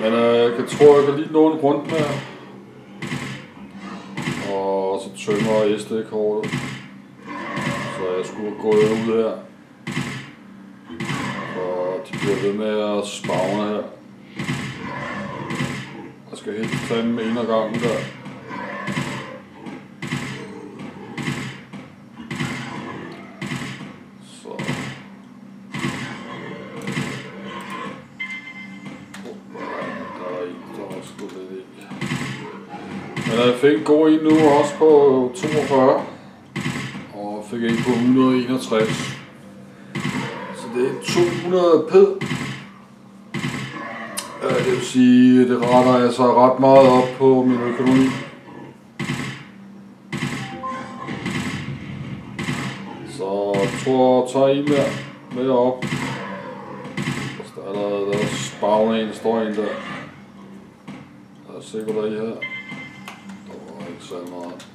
Men øh, jeg tror, jeg kan lige nå en rundt med Og så tømmer SD-kortet. Så jeg skulle gå ud her. Og de bliver ved med at spavne her. Jeg skal helt tage med en af gangen der. Fik en god en nu også på 42. Og fik en på 161. Så det er 200 ped. Ja, det vil sige, det retter altså ret meget op på min økonomi. Så jeg tror, jeg tager en mere med op. Hvis der er der, der spavner en, står en der. Der er sikkert hvad der i her. Ikke så meget.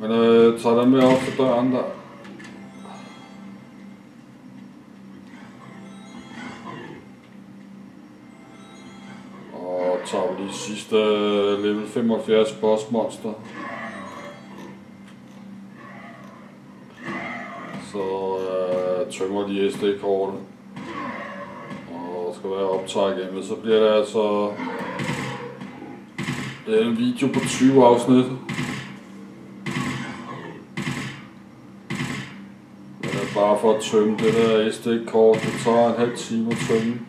Men øh, tager den med op til døren der. Og tager vi lige sidste øh, level 75 boss monster. Så øh, tømmer de SD-kortet. Og skal være optaget igen, men så bliver det altså det er en video på 20 afsnit. Men det er bare for at tømme det der SD-kort. Det tager en halv time at tømme.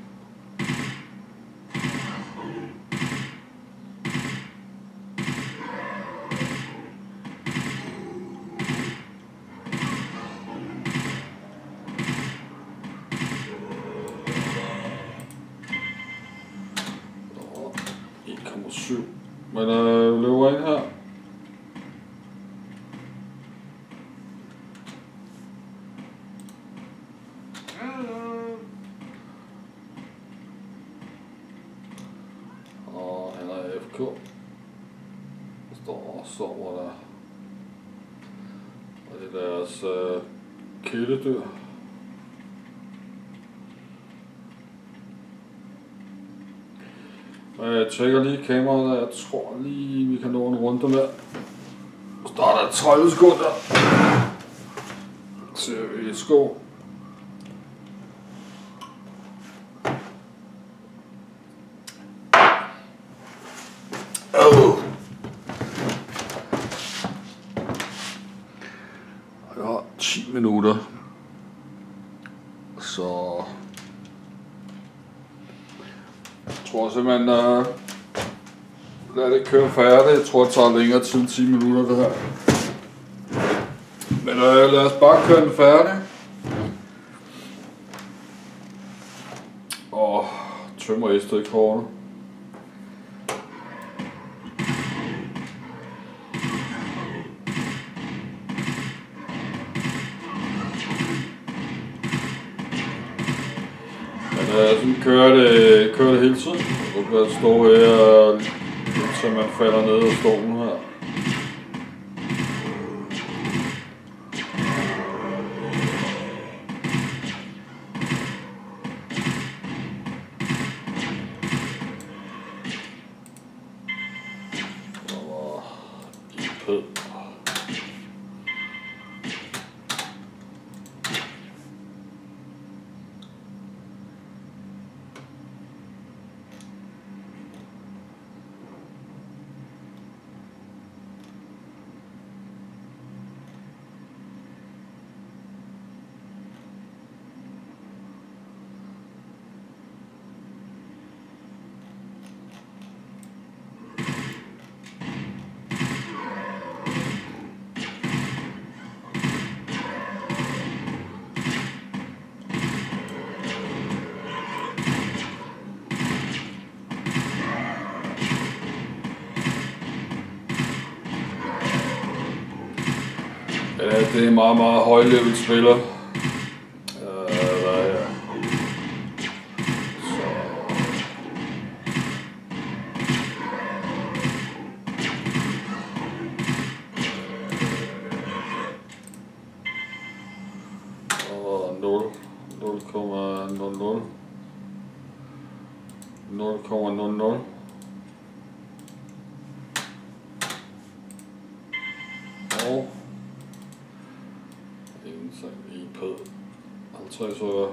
Og 1,7. Men øh, vi løber ind her. Og han er FK. Der står og sover der. Og det er deres øh, kæledyr. Og Øh, jeg tjekker lige kameraet. Jeg tror lige, vi kan nå en runde med. Så starter 30 sekunder. Ser vi et sko. Oh. Jeg har 10 minutter. Så jeg tror simpelthen, uh, lad det køre færdigt. Jeg tror, det tager længere tid end 10 minutter, det her. Men uh, lad os bare køre den færdig. Og tømmer SD-kortet. Øh, ja, sådan kører det, kører det hele tiden. Du kan stå her, så man falder ned af stolen her. Der var en pød. Ja, det er en meget, meget høj spiller. Øh, hvad er jeg? Så... Og 0, 0,00. 0,00. Og 所以说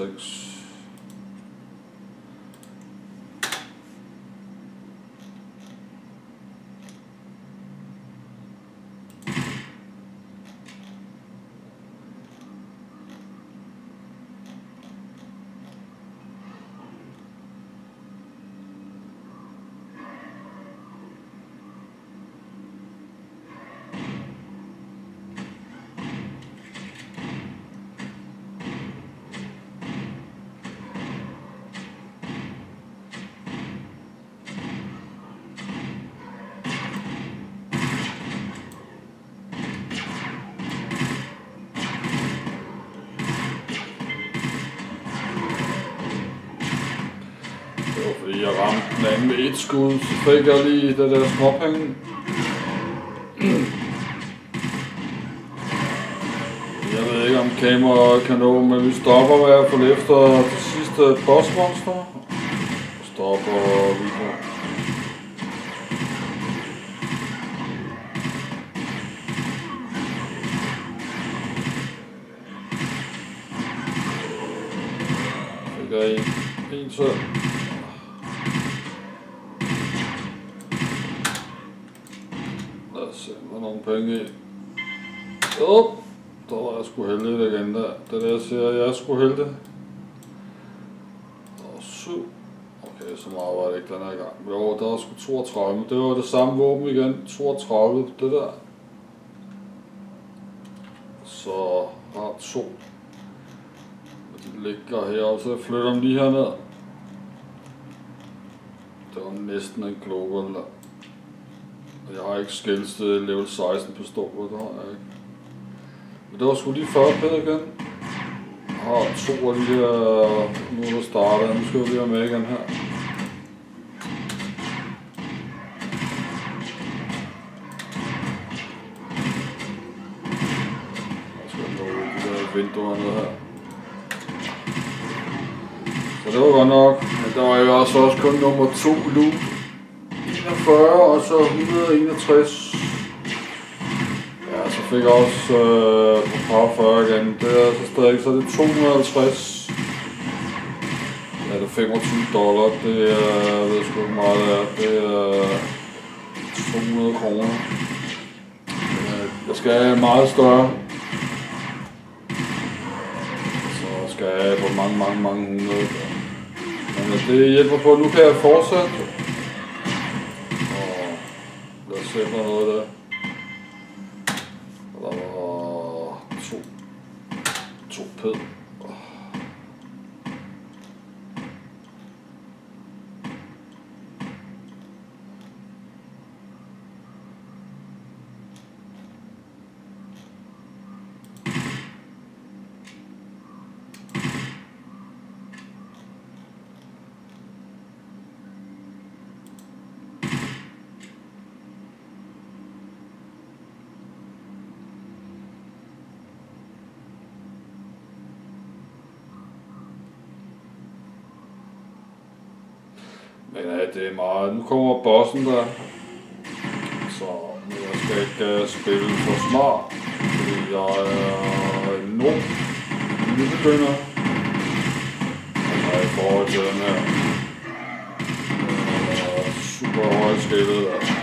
six. Den anden med et skud, så fik jeg lige det der småpenge. Jeg ved ikke om kameraet kan nå, men vi stopper i hvert fald efter det sidste bossmonster. Stopper videoen. Fik jeg en, en til. Lad os nogle penge i. Jo, der var jeg sgu heldig igen der. Det der siger, jeg er sgu heldig. Og syv. Okay, så meget var det ikke den her gang. Jo, der var sgu 32. men Det var det samme våben igen. 32, det der. Så har to. Og de ligger heroppe, så jeg flytter dem lige herned. Det var næsten en global der. Jeg har ikke skældsted level 16 på pistoler, det har jeg ikke. Men det var sgu lige 40 pæd igen. Jeg har to af de her, nu er der starter, nu skal vi lige have med igen her. Jeg skal nå de der vinduer ned her. Så det var godt nok, men der var jo også, også kun nummer 2 loop. 140 og så 161. Ja, så fik jeg også øh, på par 40 igen. Det er så stadig, så er det 250. Ja, det er 25 dollar. Det er, jeg ved sgu ikke meget det er. Det er 200 kroner. Øh, jeg skal have meget større. Så skal jeg have på mange, mange, mange hundrede. Men øh, det hjælper på, nu kan jeg fortsætte. Og på noget der. Og der var to, to pæd. Men ja, det er meget. Nu kommer bossen der. Så jeg skal ikke uh, spille for smart. Fordi jeg er en nu Nybegynder. Altså i forhold til den her. skillet super Og skillet. Altså.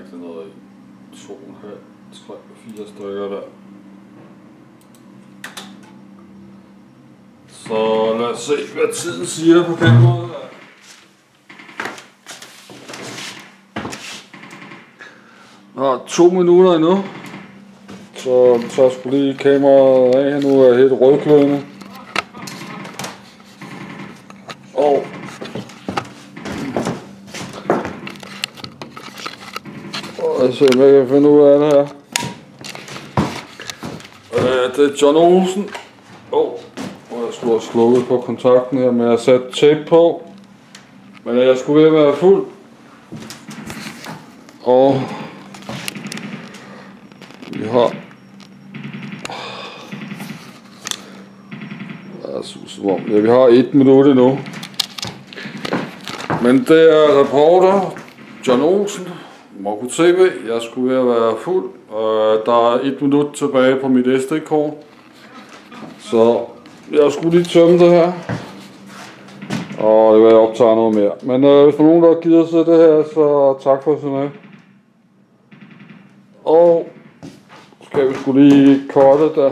Ikke sådan noget i. To, en halv, tre, fire stykker der. Så lad os se, hvad tiden siger på den måde. her. Der er to minutter endnu. Så tager jeg lige kameraet af. Nu er jeg helt rødklødende. Og se, jeg om jeg kan finde ud af det her. Øh, det er John Olsen. Åh, oh, jeg skulle have slukket på kontakten her, men jeg har sat tape på. Men øh, jeg skulle ved at være fuld. Og vi har... Jeg synes, ja, vi har et minut endnu. Men det er reporter John Olsen, Marco TV. Jeg skulle ved at være fuld. og der er et minut tilbage på mit SD-kort. Så jeg skulle lige tømme det her. Og det var jeg optager noget mere. Men øh, hvis der er nogen, der gider se det her, så tak for at se med. Og skal vi skulle lige korte der.